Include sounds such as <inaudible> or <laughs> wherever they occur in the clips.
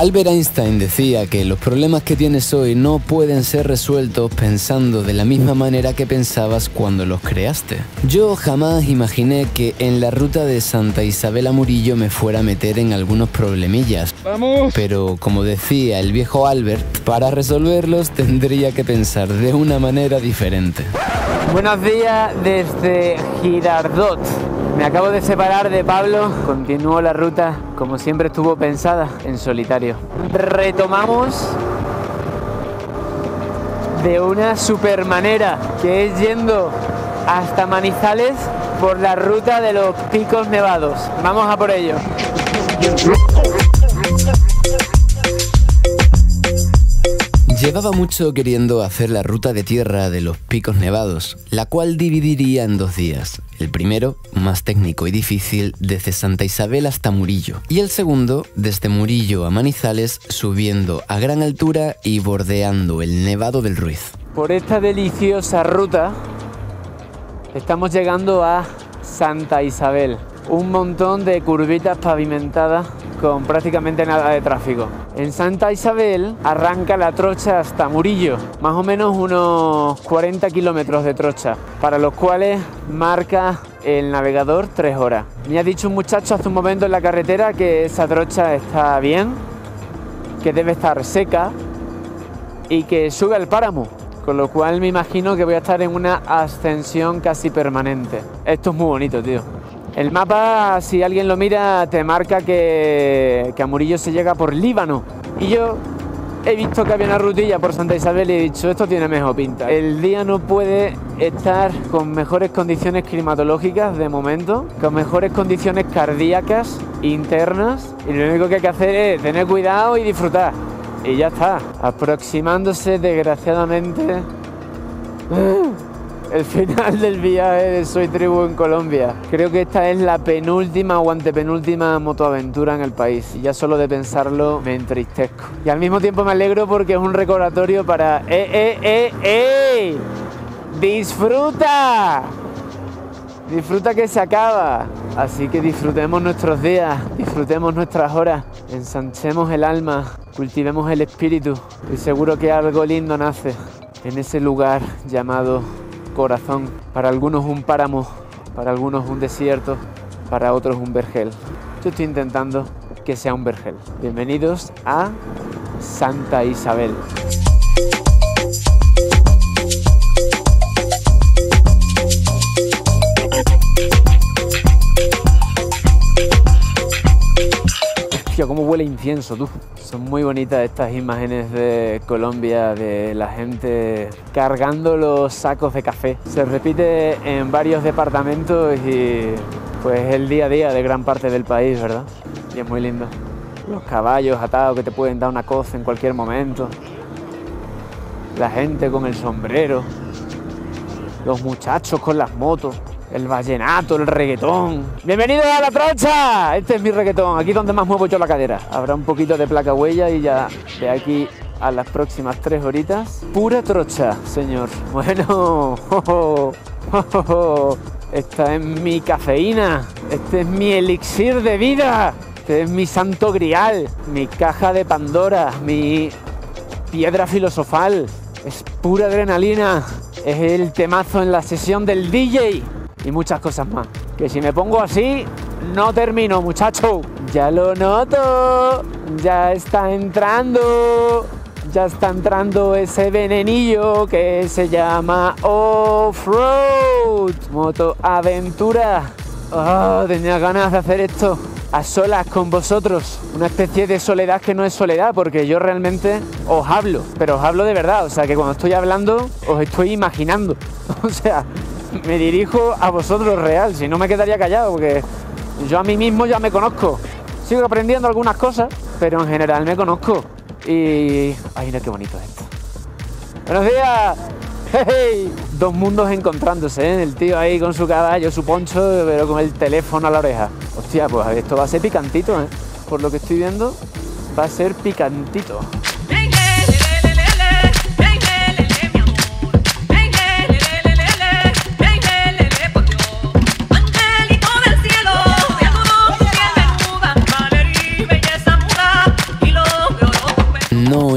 Albert Einstein decía que los problemas que tienes hoy no pueden ser resueltos pensando de la misma manera que pensabas cuando los creaste. Yo jamás imaginé que en la ruta de Santa Isabel a Murillo me fuera a meter en algunos problemillas. ¡Vamos! Pero como decía el viejo Albert, para resolverlos tendría que pensar de una manera diferente. Buenos días desde Girardot. Me acabo de separar de Pablo, continúo la ruta como siempre estuvo pensada, en solitario. Retomamos de una super manera, que es yendo hasta Manizales por la ruta de los picos nevados. Vamos a por ello. Llevaba mucho queriendo hacer la ruta de tierra de los picos nevados, la cual dividiría en dos días. El primero, más técnico y difícil, desde Santa Isabel hasta Murillo. Y el segundo, desde Murillo a Manizales, subiendo a gran altura y bordeando el Nevado del Ruiz. Por esta deliciosa ruta estamos llegando a Santa Isabel. Un montón de curvitas pavimentadas con prácticamente nada de tráfico. En Santa Isabel arranca la trocha hasta Murillo, más o menos unos 40 kilómetros de trocha, para los cuales marca el navegador 3 horas. Me ha dicho un muchacho hace un momento en la carretera que esa trocha está bien, que debe estar seca y que sube al páramo. Con lo cual me imagino que voy a estar en una ascensión casi permanente. Esto es muy bonito, tío. El mapa, si alguien lo mira, te marca que, que a Murillo se llega por Líbano. Y yo he visto que había una rutilla por Santa Isabel y he dicho, esto tiene mejor pinta. El día no puede estar con mejores condiciones climatológicas de momento, con mejores condiciones cardíacas internas. Y lo único que hay que hacer es tener cuidado y disfrutar. Y ya está, aproximándose desgraciadamente el final del viaje de Soy Tribu en Colombia. Creo que esta es la penúltima o antepenúltima motoaventura en el país. Y ya solo de pensarlo me entristezco. Y al mismo tiempo me alegro porque es un recordatorio para... ¡Eh, eh, eh, eh! ¡Disfruta! Disfruta que se acaba. Así que disfrutemos nuestros días, disfrutemos nuestras horas, ensanchemos el alma, cultivemos el espíritu y seguro que algo lindo nace en ese lugar llamado Para algunos un páramo, para algunos un desierto, para otros un vergel. Yo estoy intentando que sea un vergel. Bienvenidos a Santa Isabel. Hostia, cómo huele incienso, tú. Son muy bonitas estas imágenes de Colombia, de la gente cargando los sacos de café. Se repite en varios departamentos y pues el día a día de gran parte del país, ¿verdad? Y es muy lindo. Los caballos atados que te pueden dar una coza en cualquier momento. La gente con el sombrero. Los muchachos con las motos el vallenato, el reggaetón. Bienvenidos a la trocha. Este es mi reggaetón, aquí donde más muevo yo la cadera. Habrá un poquito de placa huella y ya de aquí a las próximas tres horitas. Pura trocha, señor. <laughs> Bueno, esta es mi cafeína. Este es mi elixir de vida. Este es mi santo grial, mi caja de Pandora, mi piedra filosofal. Es pura adrenalina. Es el temazo en la sesión del DJ y muchas cosas más. Que si me pongo así, no termino, muchacho. Ya lo noto, ya está entrando, ya está entrando ese venenillo que se llama off-road, moto aventura. Oh, tenía ganas de hacer esto a solas con vosotros, una especie de soledad que no es soledad, porque yo realmente os hablo, pero os hablo de verdad, o sea que cuando estoy hablando os estoy imaginando, <laughs> o sea, me dirijo a vosotros real, si no me quedaría callado, porque yo a mí mismo ya me conozco. Sigo aprendiendo algunas cosas, pero en general me conozco. Y. ¡Ay, mira qué bonito es esto! ¡Buenos días! ¡Hey! Dos mundos encontrándose, ¿eh? El tío ahí con su caballo, su poncho, pero con el teléfono a la oreja. Hostia, pues esto va a ser picantito, ¿eh? Por lo que estoy viendo, va a ser picantito.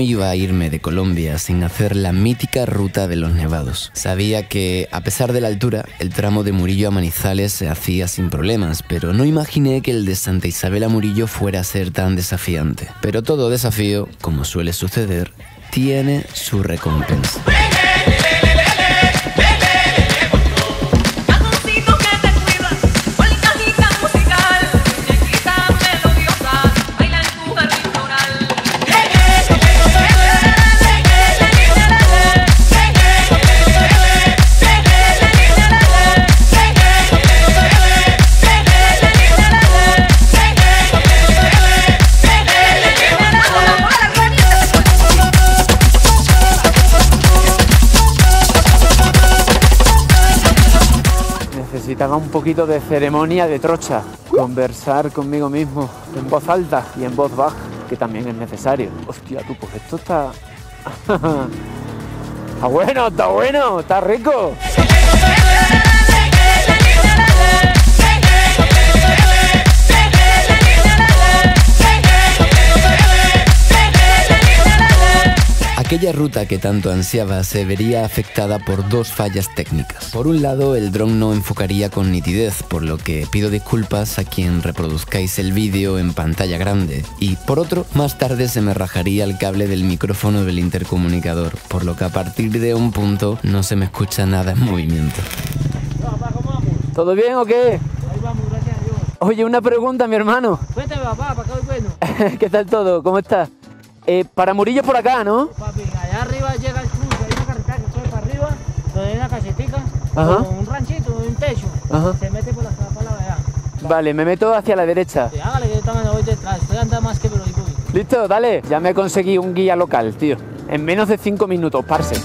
Iba a irme de Colombia sin hacer la mítica ruta de los nevados. Sabía que, a pesar de la altura, el tramo de Murillo a Manizales se hacía sin problemas, pero no imaginé que el de Santa Isabel a Murillo fuera a ser tan desafiante. Pero todo desafío, como suele suceder, tiene su recompensa. Un poquito de ceremonia de trocha, conversar conmigo mismo en voz alta y en voz baja, que también es necesario. Hostia, tú, pues esto está... <laughs> está bueno, está bueno, está rico. Aquella ruta que tanto ansiaba se vería afectada por dos fallas técnicas. Por un lado, el dron no enfocaría con nitidez, por lo que pido disculpas a quien reproduzcáis el vídeo en pantalla grande. Y por otro, más tarde se me rajaría el cable del micrófono del intercomunicador, por lo que a partir de un punto no se me escucha nada en movimiento. ¿Todo bien o qué? Ahí vamos, gracias a Dios. Oye, una pregunta, mi hermano. Cuéntame, papá, para acá bueno. <laughs> ¿Qué tal todo? ¿Cómo estás? Eh, para Murillo por acá, ¿no allá arriba llega el cruce, hay una carretera que sube para arriba, donde hay una casetica, Ajá. con un ranchito, un techo. Ajá. Se mete por la para allá. Vale, me meto hacia la derecha. Sí, hágale que yo también voy detrás, estoy andando más que pero voy. ¿Listo? Dale. Ya me conseguí un guía local, tío. En menos de cinco minutos, parce.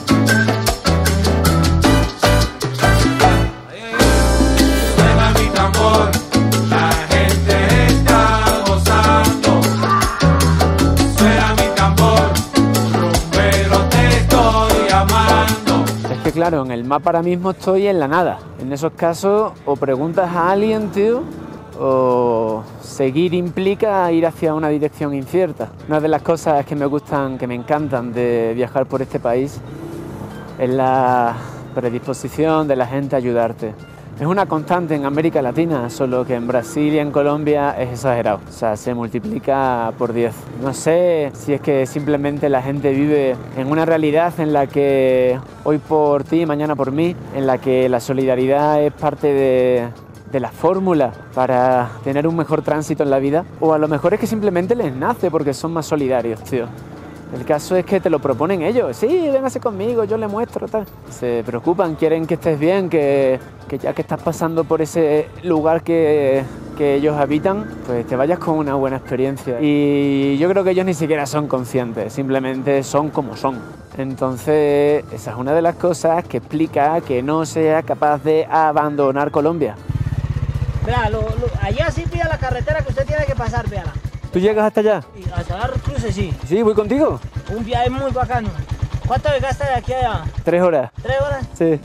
Claro, en el mapa ahora mismo estoy en la nada. En esos casos, o preguntas a alguien, tío, o seguir implica ir hacia una dirección incierta. Una de las cosas que me gustan, que me encantan de viajar por este país es la predisposición de la gente a ayudarte. Es una constante en América Latina, solo que en Brasil y en Colombia es exagerado. O sea, se multiplica por 10. No sé si es que simplemente la gente vive en una realidad en la que hoy por ti, mañana por mí, en la que la solidaridad es parte de, de la fórmula para tener un mejor tránsito en la vida. O a lo mejor es que simplemente les nace porque son más solidarios, tío. El caso es que te lo proponen ellos. Sí, véngase conmigo, yo le muestro, tal. Se preocupan, quieren que estés bien, que, que ya que estás pasando por ese lugar que, que ellos habitan, pues te vayas con una buena experiencia. Y yo creo que ellos ni siquiera son conscientes, simplemente son como son. Entonces, esa es una de las cosas que explica que no sea capaz de abandonar Colombia. Lo- allá sí la carretera que usted tiene que pasar, véala. ¿Tú llegas hasta allá? Y hasta dar cruce, sí. Sí, voy contigo. Un viaje muy bacano. ¿Cuánto le gasta de aquí a allá? Tres horas. ¿Tres horas? Sí.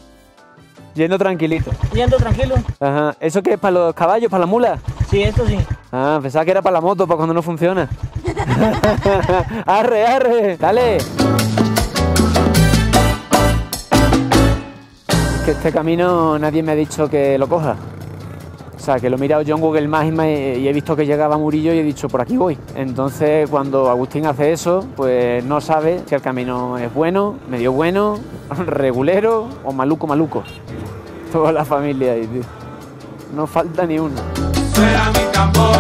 Yendo tranquilito. Yendo tranquilo. Ajá. ¿Eso qué es para los caballos, para la mula? Sí, esto sí. Ah, pensaba que era para la moto, para cuando no funciona. <laughs> arre, arre, dale. Es que este camino nadie me ha dicho que lo coja. O sea, que lo he mirado yo en Google Maps y me- y he visto que llegaba a Murillo y he dicho, por aquí voy. Entonces, cuando Agustín hace eso, pues no sabe si el camino es bueno, medio bueno, <laughs> regulero o maluco, maluco. Toda la familia ahí, tío. No falta ni uno. Suena mi tambor,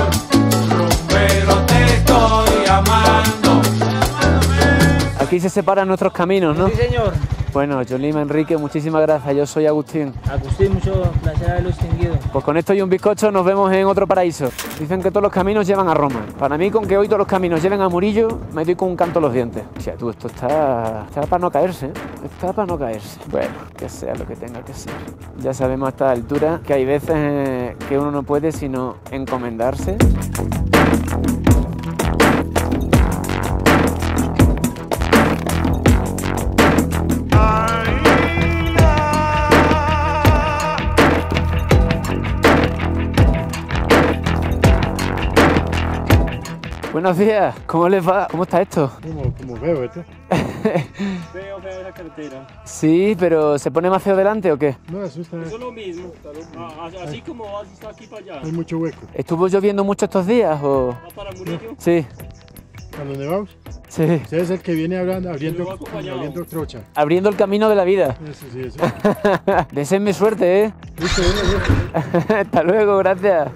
rumbero te estoy llamando. Aquí se separan nuestros caminos, ¿no? Sí, señor. Bueno, Jolima, Enrique, muchísimas gracias. Yo soy Agustín. Agustín, mucho placer haberlo distinguido. Pues con esto y un bizcocho nos vemos en otro paraíso. Dicen que todos los caminos llevan a Roma. Para mí, con que hoy todos los caminos lleven a Murillo, me doy con un canto a los dientes. O sea, tú, esto está, está para no caerse, ¿eh? Está para no caerse. Bueno, que sea lo que tenga que ser. Ya sabemos a esta altura que hay veces eh, que uno no puede sino encomendarse. Buenos días, ¿cómo les va? ¿Cómo está esto? <laughs> Como, como veo esto. Veo, veo la carretera. Sí, pero ¿se pone más feo delante o qué? No, eso está. Eso es lo mismo. Ah, así- como vas está aquí para allá. Hay mucho hueco. ¿Estuvo lloviendo mucho estos días o...? Va para Murillo. Sí, A los nevados. sí. Usted es el que viene hablando, abriendo, abriendo trocha. Abriendo el camino de la vida. Eso sí, eso. <laughs> Deseenme suerte, ¿eh? Listo, bueno, bueno. <laughs> Hasta luego, gracias.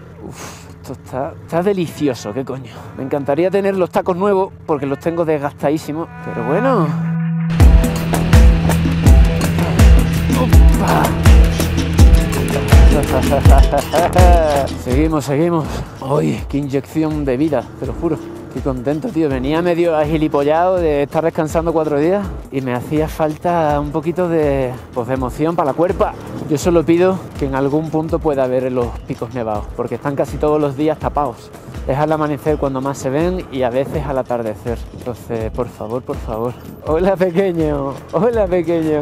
Esto está, está delicioso, qué coño. Me encantaría tener los tacos nuevos porque los tengo desgastadísimos, pero bueno. <laughs> Seguimos, seguimos. Uy, qué inyección de vida, te lo juro. Contento, tío. Venía medio agilipollado de estar descansando cuatro días y me hacía falta un poquito de, pues, de emoción para la cuerpa. Yo solo pido que en algún punto pueda haber los picos nevados, porque están casi todos los días tapados. Es al amanecer cuando más se ven y a veces al atardecer. Entonces, por favor, por favor. Hola pequeño, hola pequeño.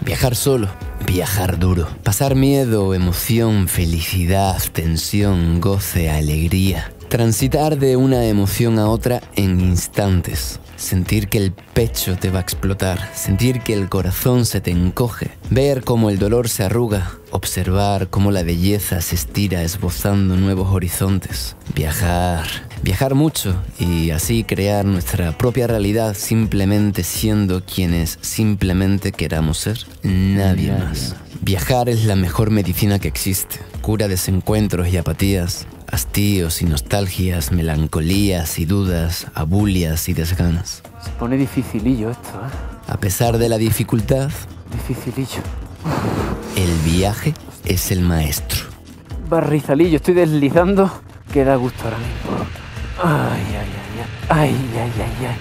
Viajar. Solo. Viajar duro. Pasar miedo, emoción, felicidad, tensión, goce, alegría. Transitar de una emoción a otra en instantes. Sentir que el pecho te va a explotar. Sentir que el corazón se te encoge. Ver cómo el dolor se arruga. Observar cómo la belleza se estira esbozando nuevos horizontes. Viajar. Viajar mucho y así crear nuestra propia realidad simplemente siendo quienes simplemente queramos ser. Nadie más. Viajar es la mejor medicina que existe. Cura desencuentros y apatías, hastíos y nostalgias, melancolías y dudas, abulias y desganas. Se pone dificilillo esto, ¿eh? A pesar de la dificultad, Dificilillo. el viaje es el maestro. Barrizalillo, estoy deslizando. Que da gusto ahora mismo. Ay, ay, ay, ay. Ay, ay, ay, ay.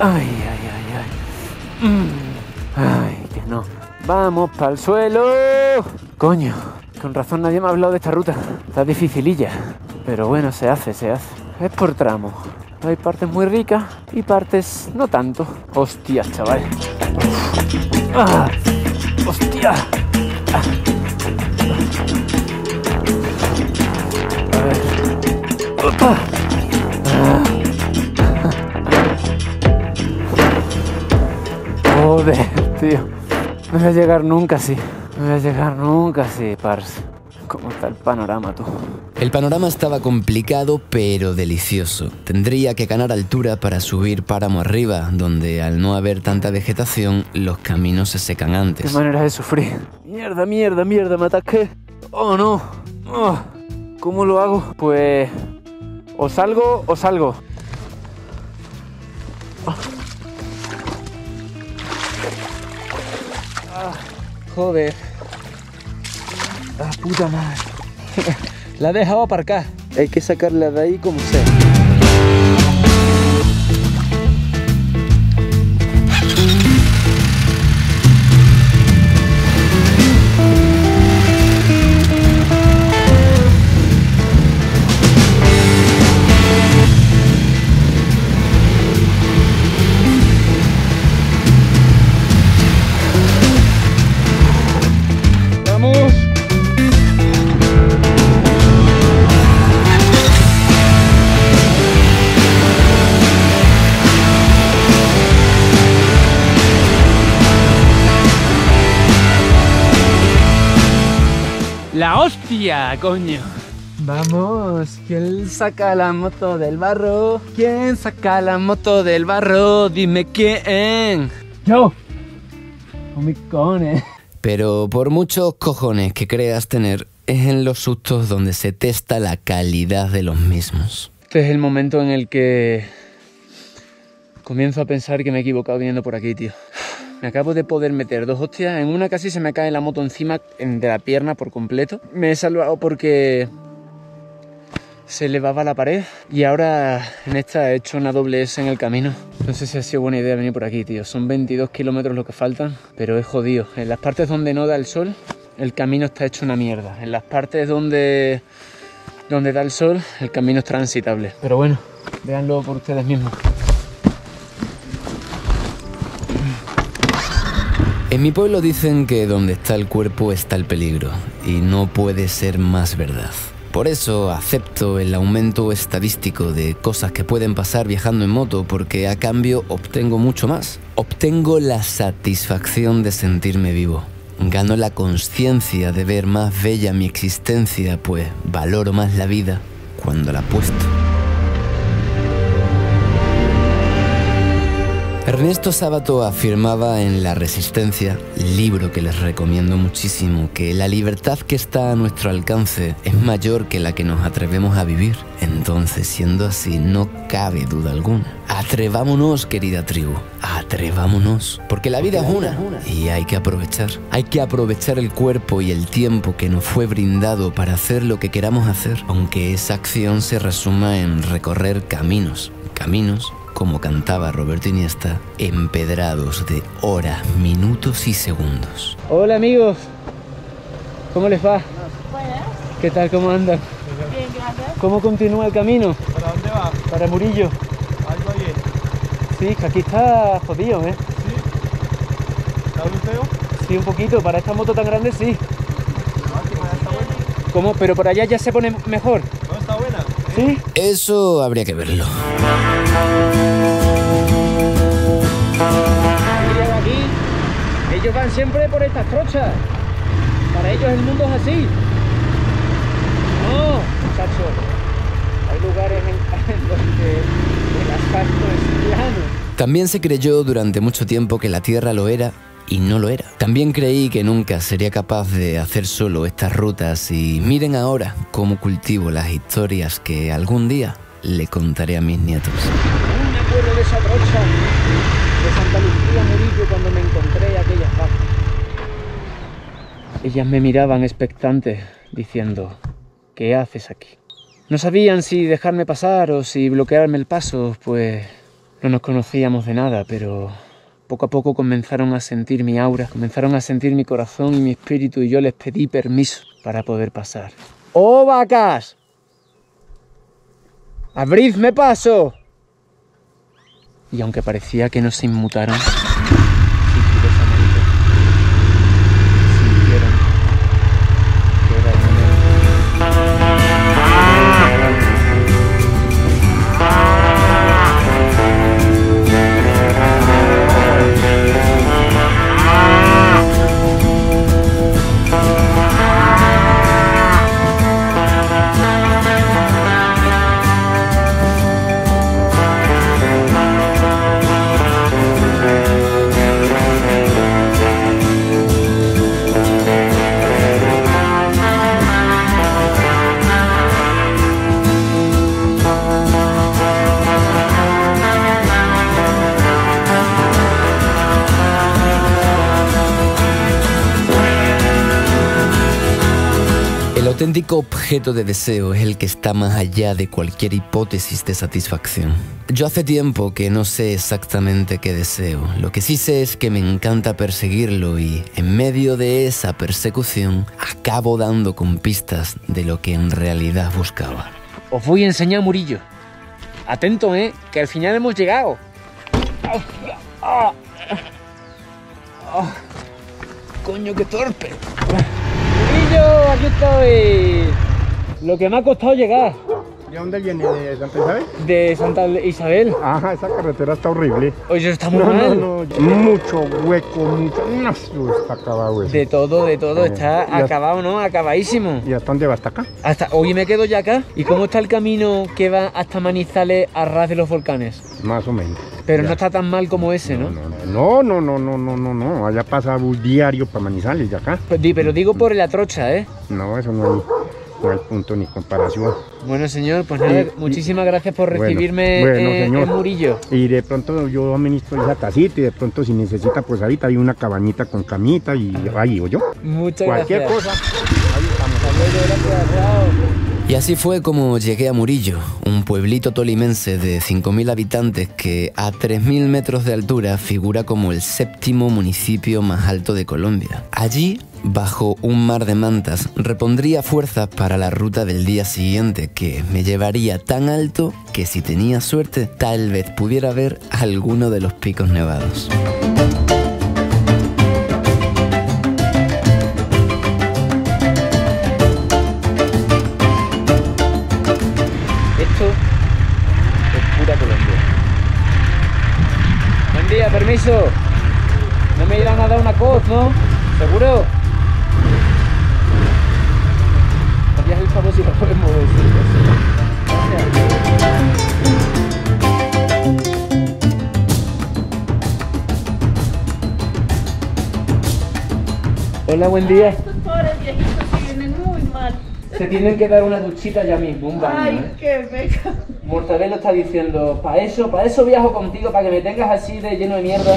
Ay, ay, ay, ay. Mm. Ay, que no. Vamos para el suelo. Coño, con razón nadie me ha hablado de esta ruta. Está dificililla. Pero bueno, se hace, se hace. Es por tramos. Hay partes muy ricas y partes no tanto. Hostias, chaval. Ah, hostia. Ah. A ver. Opa. Joder, tío. No voy a llegar nunca así. No voy a llegar nunca así, parce. ¿Cómo está el panorama, tú? El panorama estaba complicado pero delicioso. Tendría que ganar altura para subir páramo arriba, donde al no haber tanta vegetación, los caminos se secan Qué antes. manera de sufrir. Mierda, mierda, mierda, me ataqué. Oh, no. Oh, ¿Cómo lo hago? Pues... O salgo o salgo. Ah, joder. Ah, puta madre. <laughs> La he dejado aparcar. Hay que sacarla de ahí como sea. La hostia, coño. Vamos, ¿quién saca la moto del barro? ¿Quién saca la moto del barro? Dime quién. Yo. Con mis cojones. Pero por muchos cojones que creas tener, es en los sustos donde se testa la calidad de los mismos. Este es el momento en el que comienzo a pensar que me he equivocado viniendo por aquí, tío. Me acabo de poder meter dos hostias. En una casi se me cae la moto encima en- de la pierna por completo. Me he salvado porque se elevaba la pared. Y ahora en esta he hecho una doble S en el camino. No sé si ha sido buena idea venir por aquí, tío. Son 22 kilómetros lo que faltan, pero es jodido. En las partes donde no da el sol, el camino está hecho una mierda. En las partes donde donde da el sol, el camino es transitable. Pero bueno, véanlo por ustedes mismos. Mi pueblo dicen que donde está el cuerpo está el peligro, y no puede ser más verdad. Por eso acepto el aumento estadístico de cosas que pueden pasar viajando en moto, porque a cambio obtengo mucho más. Obtengo la satisfacción de sentirme vivo. Gano la conciencia de ver más bella mi existencia, pues valoro más la vida cuando la apuesto. Ernesto Sábato afirmaba en La Resistencia, libro que les recomiendo muchísimo, que la libertad que está a nuestro alcance es mayor que la que nos atrevemos a vivir. Entonces, siendo así, no cabe duda alguna. Atrevámonos, querida tribu, atrevámonos, porque la vida es una y hay que aprovechar. Hay que aprovechar el cuerpo y el tiempo que nos fue brindado para hacer lo que queramos hacer, aunque esa acción se resuma en recorrer caminos, caminos como cantaba Roberto Iniesta, empedrados de horas, minutos y segundos. Hola amigos, ¿cómo les va? ¿Qué tal? ¿Cómo andan? Bien, gracias. ¿Cómo continúa el camino? ¿Para dónde va? Para Murillo. Algo bien. Sí, que aquí está jodido, ¿eh? ¿Está muy feo? Sí, un poquito. Para esta moto tan grande, sí. No, aquí ya está buena. ¿Cómo? Pero por allá ya se pone mejor. No, está buena. ¿Sí? Eso habría que verlo. Ellos van siempre por estas trochas. Para ellos el mundo es así. No, muchachos. Hay lugares en, en donde el asfalto es plano. También se creyó durante mucho tiempo que la Tierra lo era y no lo era. También creí que nunca sería capaz de hacer solo estas rutas y miren ahora cómo cultivo las historias que algún día le contaré a mis nietos. Me acuerdo de esa trocha de Santa Lucía Murillo cuando me encontré. Ellas me miraban expectantes, diciendo, ¿qué haces aquí? No sabían si dejarme pasar o si bloquearme el paso, pues no nos conocíamos de nada, pero poco a poco comenzaron a sentir mi aura, comenzaron a sentir mi corazón y mi espíritu y yo les pedí permiso para poder pasar. ¡Oh, vacas! ¡Abridme paso! Y aunque parecía que no se inmutaron, El auténtico objeto de deseo es el que está más allá de cualquier hipótesis de satisfacción. Yo hace tiempo que no sé exactamente qué deseo. Lo que sí sé es que me encanta perseguirlo y en medio de esa persecución acabo dando con pistas de lo que en realidad buscaba. Os voy a enseñar Murillo. Atento, ¿eh? Que al final hemos llegado. ¡Ah! ¡Ah! ¡Coño, qué torpe! Aquí estoy. Lo que me ha costado llegar ¿De dónde viene? ¿De Santa Isabel? de Santa Isabel. Ajá, esa carretera está horrible. Oye, está muy No, no, mal. no, mucho hueco, mucho... No, está acabado eso. De todo, de todo. Eh, Está ya- acabado, ¿no? Acabadísimo. ¿Y hasta dónde va hasta acá? Hasta hoy me quedo ya acá. ¿Y cómo está el camino que va hasta Manizales a ras de los volcanes? Más o menos. Pero Ya. no está tan mal como ese, ¿no? No, no, no, no, no, no, no. Allá pasa bus diario para Manizales, de acá. Pues di- Pero digo por la trocha, ¿eh? No, eso no hay, no hay punto ni comparación. Bueno, señor, pues nada, Y- y- muchísimas gracias por recibirme bueno, eh, señor. en Murillo. Y de pronto yo administro esa casita y de pronto si necesita, pues ahorita hay una cabañita con camita y ahí o yo. Muchas Cualquier gracias. cosa, ahí estamos. Hasta luego, gracias, chao. Y así fue como llegué a Murillo, un pueblito tolimense de 5.000 habitantes que a 3.000 metros de altura figura como el séptimo municipio más alto de Colombia. Allí, bajo un mar de mantas, repondría fuerzas para la ruta del día siguiente que me llevaría tan alto que si tenía suerte tal vez pudiera ver alguno de los picos nevados. No me irán a dar una coz, ¿no? ¿Seguro? Harías el favor si lo sí, Gracias. Hola, buen día. Estos pobres viejitos sí vienen muy mal. Se tienen que dar una duchita ya mismo, un baño, Ay, ¿eh? qué pecado. Mortadelo está diciendo, para eso, para eso viajo contigo, para que me tengas así de lleno de mierda.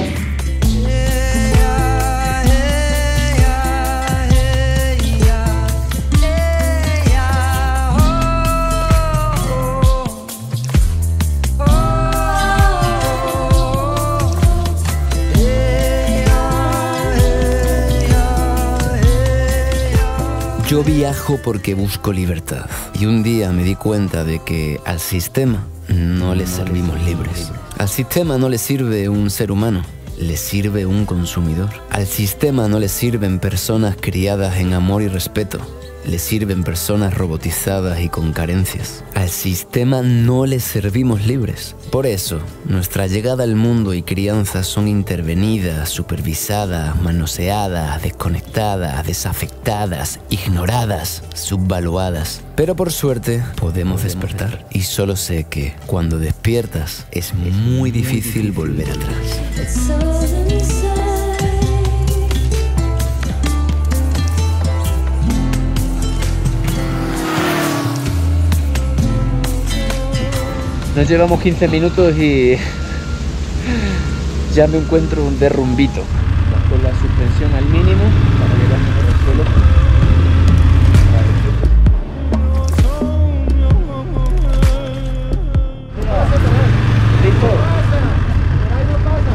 Yo viajo porque busco libertad. Y un día me di cuenta de que al sistema no le servimos libres. Al sistema no le sirve un ser humano, le sirve un consumidor. Al sistema no le sirven personas criadas en amor y respeto. Le sirven personas robotizadas y con carencias. Al sistema no le servimos libres. Por eso, nuestra llegada al mundo y crianza son intervenidas, supervisadas, manoseadas, desconectadas, desafectadas, ignoradas, subvaluadas. Pero por suerte podemos despertar. Y solo sé que cuando despiertas es muy difícil volver atrás. Nos llevamos 15 minutos y <laughs> ya me encuentro un derrumbito. Con la suspensión al mínimo para llegar mejor al suelo. ¿Listo?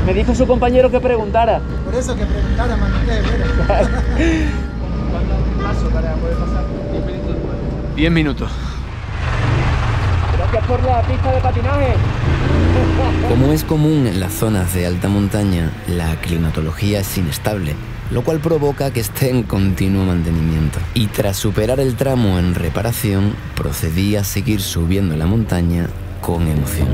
Me dijo su compañero que preguntara. Por eso que preguntara, mamita, mira. 10 minutos. Gracias por la pista de patinaje. Como es común en las zonas de alta montaña, la climatología es inestable, lo cual provoca que esté en continuo mantenimiento. Y tras superar el tramo en reparación, procedí a seguir subiendo la montaña con emoción.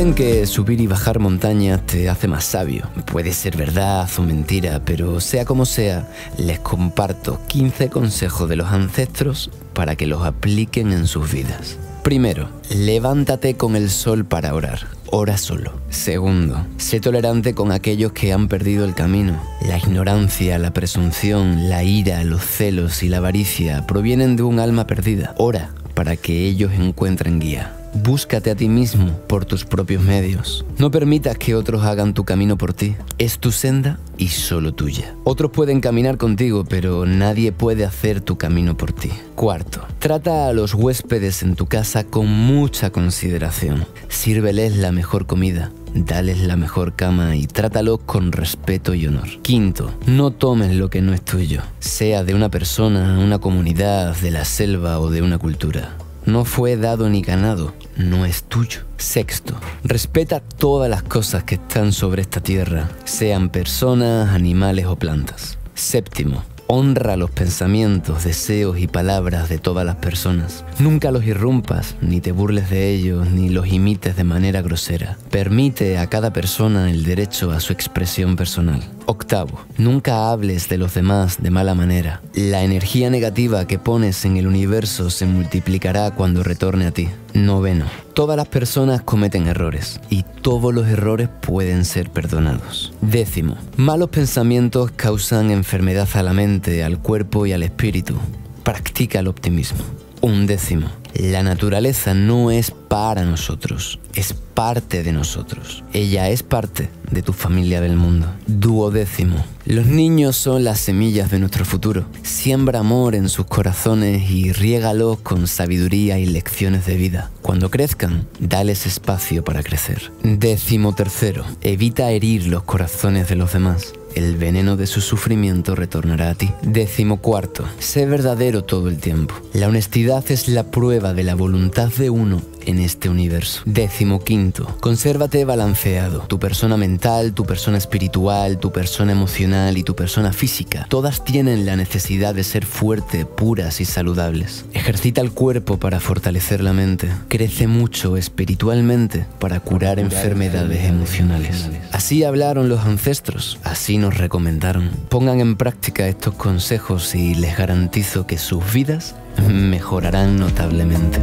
Dicen que subir y bajar montañas te hace más sabio. Puede ser verdad o mentira, pero sea como sea, les comparto 15 consejos de los ancestros para que los apliquen en sus vidas. Primero, levántate con el sol para orar. Ora solo. Segundo, sé tolerante con aquellos que han perdido el camino. La ignorancia, la presunción, la ira, los celos y la avaricia provienen de un alma perdida. Ora para que ellos encuentren guía. Búscate a ti mismo por tus propios medios. No permitas que otros hagan tu camino por ti. Es tu senda y solo tuya. Otros pueden caminar contigo, pero nadie puede hacer tu camino por ti. Cuarto, trata a los huéspedes en tu casa con mucha consideración. Sírveles la mejor comida. Dales la mejor cama y trátalos con respeto y honor. Quinto, no tomes lo que no es tuyo, sea de una persona, una comunidad, de la selva o de una cultura. No fue dado ni ganado, no es tuyo. Sexto, respeta todas las cosas que están sobre esta tierra, sean personas, animales o plantas. Séptimo, honra los pensamientos, deseos y palabras de todas las personas. Nunca los irrumpas, ni te burles de ellos, ni los imites de manera grosera. Permite a cada persona el derecho a su expresión personal. Octavo, nunca hables de los demás de mala manera. La energía negativa que pones en el universo se multiplicará cuando retorne a ti. Noveno, todas las personas cometen errores y todos los errores pueden ser perdonados. Décimo, malos pensamientos causan enfermedad a la mente, al cuerpo y al espíritu. Practica el optimismo. Undécimo, la naturaleza no es para nosotros, es parte de nosotros. Ella es parte de tu familia del mundo. Duodécimo, los niños son las semillas de nuestro futuro. Siembra amor en sus corazones y riégalos con sabiduría y lecciones de vida. Cuando crezcan, dales espacio para crecer. Décimo tercero, evita herir los corazones de los demás. El veneno de su sufrimiento retornará a ti. Décimo cuarto, sé verdadero todo el tiempo. La honestidad es la prueba de la voluntad de uno en este universo. Décimo quinto, consérvate balanceado. Tu persona mental, tu persona espiritual, tu persona emocional y tu persona física, todas tienen la necesidad de ser fuerte, puras y saludables. Ejercita el cuerpo para fortalecer la mente. Crece mucho espiritualmente para curar enfermedades emocionales. Así hablaron los ancestros, así nos recomendaron. Pongan en práctica estos consejos y les garantizo que sus vidas mejorarán notablemente.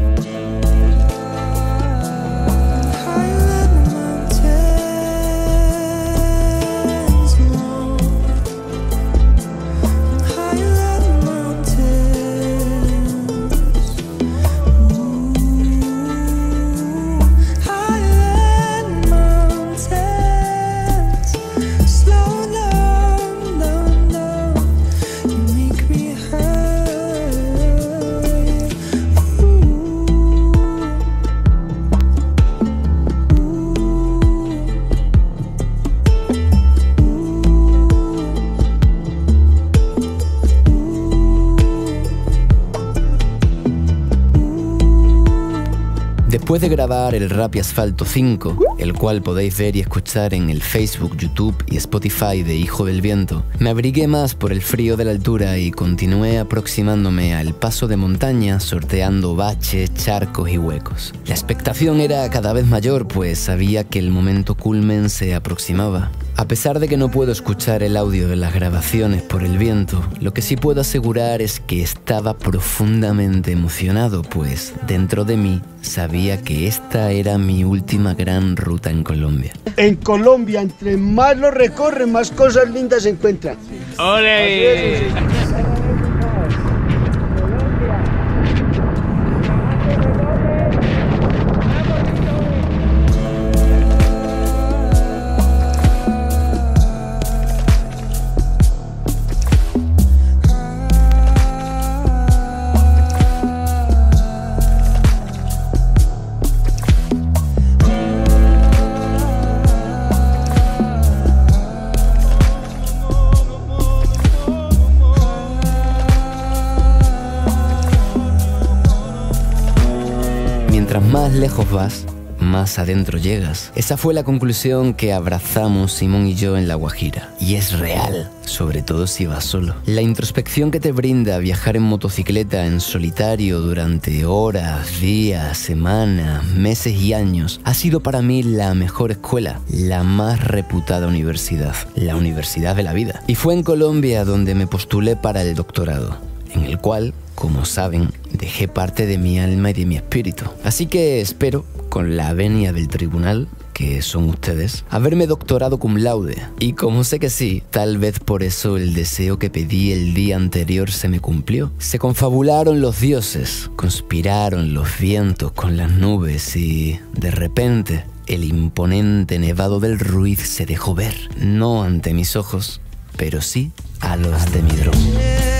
Después de grabar el Rap Asfalto 5, el cual podéis ver y escuchar en el Facebook, YouTube y Spotify de Hijo del Viento, me abrigué más por el frío de la altura y continué aproximándome al paso de montaña sorteando baches, charcos y huecos. La expectación era cada vez mayor pues sabía que el momento culmen se aproximaba. A pesar de que no puedo escuchar el audio de las grabaciones por el viento, lo que sí puedo asegurar es que estaba profundamente emocionado, pues dentro de mí sabía que esta era mi última gran ruta en Colombia. En Colombia, entre más lo recorren, más cosas lindas se encuentran. ¡Ole! Vas, más adentro llegas. Esa fue la conclusión que abrazamos Simón y yo en La Guajira. Y es real, sobre todo si vas solo. La introspección que te brinda viajar en motocicleta en solitario durante horas, días, semanas, meses y años ha sido para mí la mejor escuela, la más reputada universidad, la universidad de la vida. Y fue en Colombia donde me postulé para el doctorado, en el cual como saben, dejé parte de mi alma y de mi espíritu. Así que espero, con la venia del tribunal, que son ustedes, haberme doctorado cum laude. Y como sé que sí, tal vez por eso el deseo que pedí el día anterior se me cumplió. Se confabularon los dioses, conspiraron los vientos con las nubes y, de repente, el imponente nevado del Ruiz se dejó ver, no ante mis ojos, pero sí a los de mi dron.